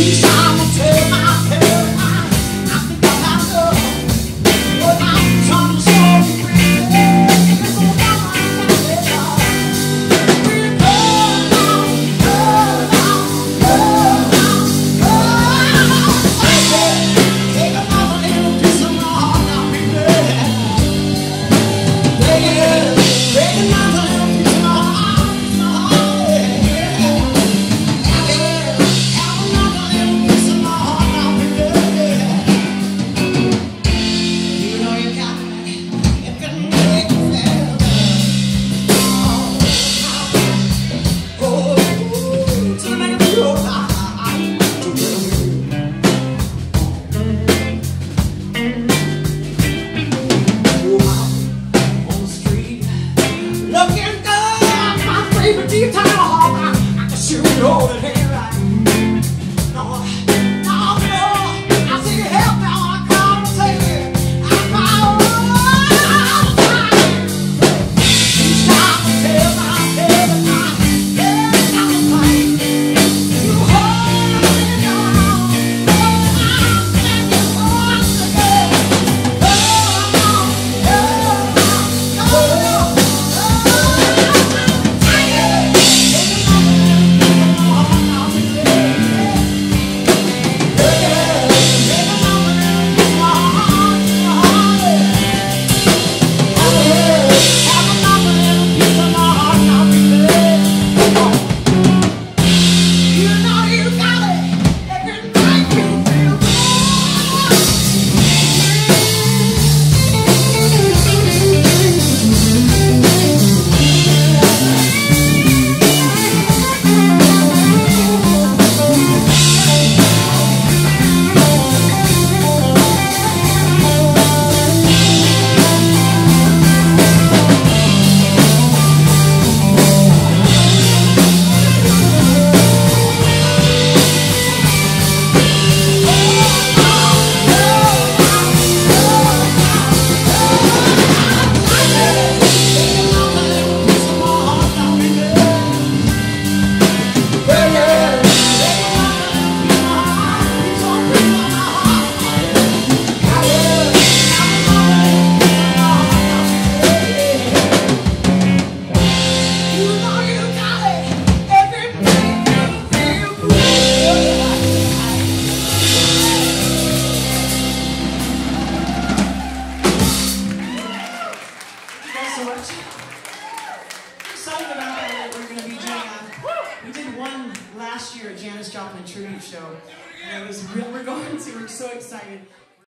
You. to behold and so. Excited about that we're going to be doing. A, we did one last year at Janis Joplin Tribute Show, and it was real. We're going to. We're so excited.